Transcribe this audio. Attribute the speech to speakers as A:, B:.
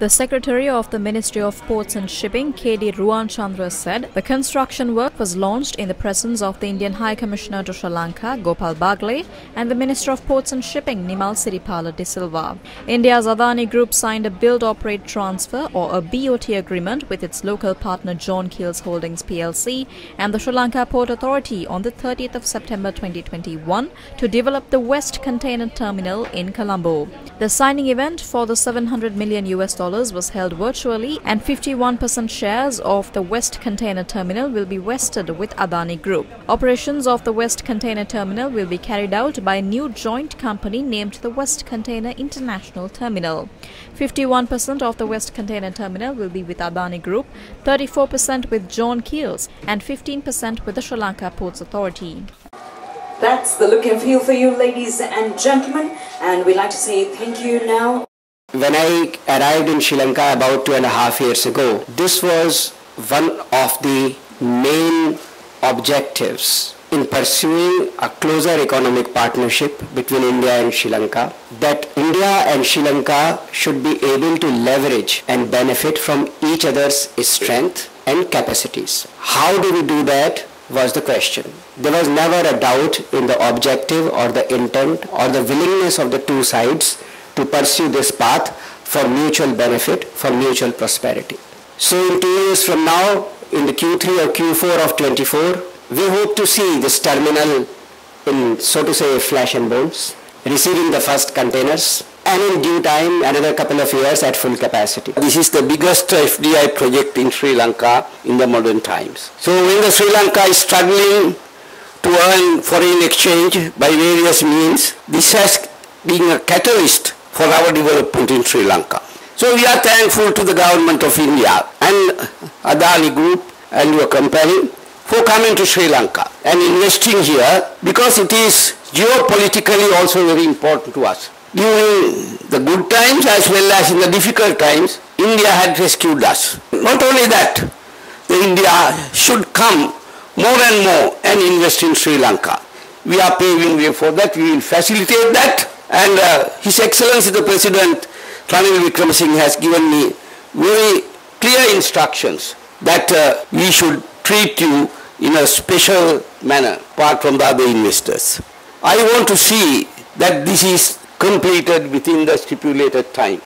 A: The Secretary of the Ministry of Ports and Shipping, K.D. Ruwanchandra, said the construction work was launched in the presence of the Indian High Commissioner to Sri Lanka, Gopal Baglay, and the Minister of Ports and Shipping, Nimal Siripala de Silva. India's Adani Group signed a build, operate, transfer or a BOT agreement with its local partner John Keells Holdings PLC and the Sri Lanka Port Authority on the 30th of September 2021 to develop the West Container Terminal in Colombo. The signing event for the 700 million US dollars was held virtually and 51% shares of the West Container Terminal will be vested with Adani Group. Operations of the West Container Terminal will be carried out by a new joint company named the West Container International Terminal. 51% of the West Container Terminal will be with Adani Group, 34% with John Keells and 15% with the Sri Lanka Ports Authority.
B: That's the look and feel for you, ladies and gentlemen. And we'd like to say thank you now.
C: When I arrived in Sri Lanka about two and a half years ago, this was one of the main objectives in pursuing a closer economic partnership between India and Sri Lanka, that India and Sri Lanka should be able to leverage and benefit from each other's strength and capacities. How do we do that was the question. There was never a doubt in the objective or the intent or the willingness of the two sides to pursue this path for mutual benefit, for mutual prosperity. So in two years from now, in the Q3 or Q4 of 24, we hope to see this terminal in, so to say, flesh and bones, receiving the first containers, and in due time, another couple of years at full capacity.
D: This is the biggest FDI project in Sri Lanka in the modern times. So when the Sri Lanka is struggling to earn foreign exchange by various means, this has been a catalyst for our development in Sri Lanka. So we are thankful to the government of India and Adani Group and your company for coming to Sri Lanka and investing here because it is geopolitically also very important to us. During the good times as well as in the difficult times, India had rescued us. Not only that, the India should come more and more and invest in Sri Lanka. We are paving way for that. We will facilitate that and uh, His Excellency the President Ranil Wickremesinghe has given me very clear instructions that uh, we should treat you in a special manner apart from the other investors. I want to see that this is completed within the stipulated time.